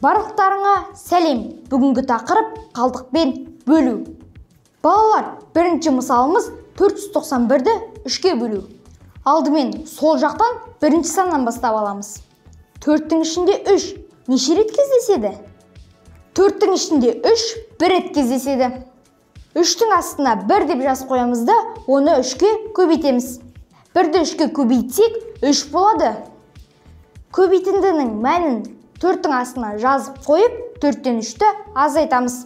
барлықтарыңа сәлем. Бүгінгі тақырып қалдықпен бөлу. Балалар бірінші мысалымыз 491-ді үшке бөлу. Алдымен сол жақтан бірінші саннан бастап аламыз. Төрттің ішінде үш неше рет кездеседі? Төрттің ішінде үш бір рет кездеседі. Үштің астына бір деп жазып қоямыз да оны үшке көбейтеміз. Бірді үшке көбейтсек үш болады. Көбейтіндінің мәнін төрттің астына жазып қойып төрттен үшті азайтамыз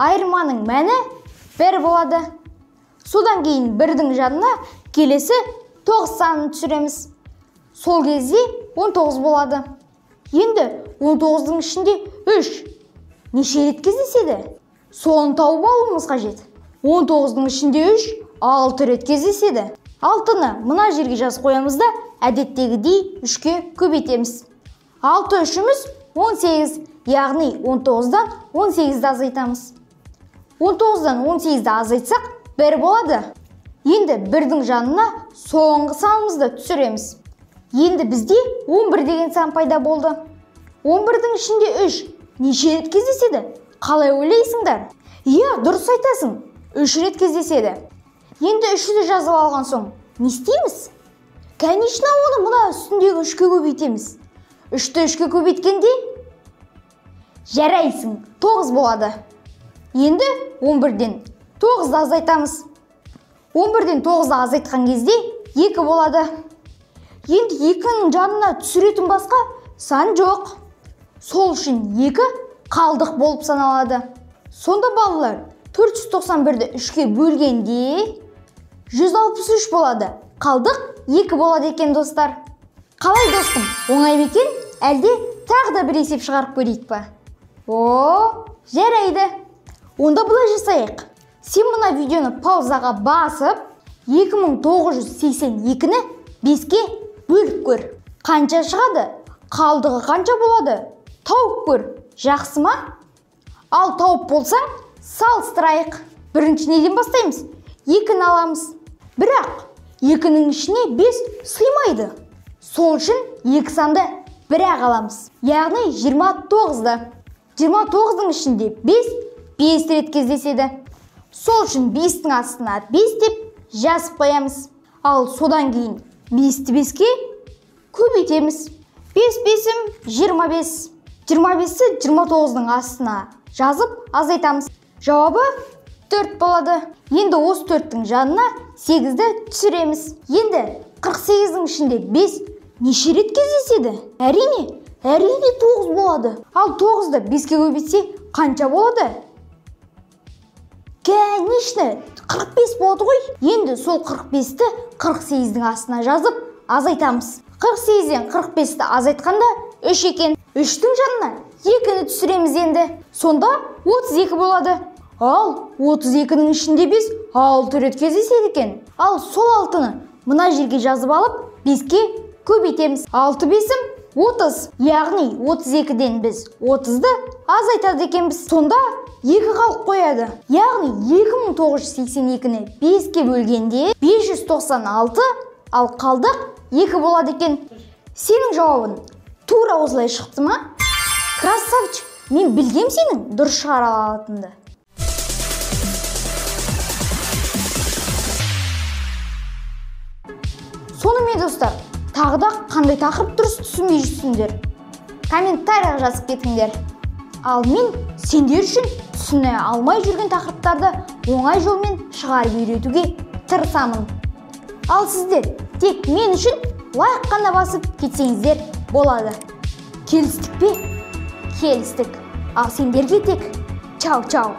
айырманың мәні бір болады. Содан кейін бірдің жанына келесі тоғыз санын түсіреміз. Сол кезде 19 болады. Енді 19-дың ішінде үш. Неше рет кездеседі? Соны тауып алуымыз қажет. 19-дың ішінде үш алты рет кездеседі. Алтыны мына жерге жазып қоямыз да әдеттегідей үшке көбейтеміз. Алты үшіміз 18 яғни 19-дан 18-ді азайтамыз. 19-дан 18-ді азайтсақ бір болады. Енді бірдің жанына соңғы санымызды түсіреміз. Енді бізде 11 деген сан пайда болды. 11-дің ішінде 3 неше рет кездеседі? Қалай ойлайсыңдар? Иә дұрыс айтасың. Үш рет кездеседі. Енді үшті жазып алған соң не істейміз? Конечно оны мына үстіндегі үшке көбейтеміз. Үшті үшке көбейткенде жарайсың. Тоғыз болады. Енді 11-ден тоғызды азайтамыз. 11-ден тоғызды азайтқан кезде екі болады. Енді екінің жанына түсіретін басқа сан жоқ. Сол үшін екі қалдық болып саналады. Сонда балалар 491-ді үшке бөлгенде 163 болады. Қалдық екі болады екен достар. Қалай достым? Оңай ма екен? Әлде тағы да бір есеп шығарып көрейік па? О жарайды. Онда былай жасайық. Сен мына видеоны паузаға басып 2982-ні 5-ке бөліп көр. Қанша шығады? Қалдығы қанша болады? Тауып көр. Жақсы ма? Ал тауып болсаң салыстырайық. Бірінші неден бастаймыз? Екіні аламыз. Бірақ екінің ішіне 5 сыймайды. Сол үшін екі санды бір ақ аламыз яғни 29-ды 29-дың ішінде 5 5 рет кездеседі. Сол үшін 5-тің астына 5 деп жазып қоямыз. Ал содан кейін 5-ті 5-ке көбейтеміз. 5 5-ім 25 25-ті 29-дың астына жазып азайтамыз. Жауабы 4 болады. Енді осы 4-тің жанына 8-ді түсіреміз. Енді 48-дің ішінде 5 неше рет кездеседі? Әрине әрине тоғыз болады. Ал тоғызды беске көбейтсе қанша болады? Конечно қырық бес болады ғой. Енді сол қырық бесті қырық сегіздің астына жазып азайтамыз. қырық сегізден қырық бесті азайтқанда үш екен. Үштің жанына екіні түсіреміз енді. Сонда отыз екі болады. Ал отыз екінің ішінде бес алты рет кездеседі екен. Ал сол алтыны мына жерге жазып алып беске көбейтеміз. Алты бесім отыз яғни отыз екіден біз отызды азайтады екенбіз. Сонда екі қалып қояды. Яғни 2982-ні 5-ке бөлгенде 596 ал қалдық екі болады екен. Сенің жауабың тура осылай шықты ма? Красавчик мен білгем сенің дұрыс шығара алатыныңды сонымен достар? Тағы да қандай тақырып дұрыс түсінбей жүрсіңдер. Комментарийға жазып кетіңдер. Ал мен сендер үшін түсіне алмай жүрген тақырыптарды оңай жолмен шығарып үйретуге тырысамын. Ал сіздер тек мен үшін лайк қана басып кетсеңіздер болады. Келістік пе? Келістік. Ал сендерге тек чау чау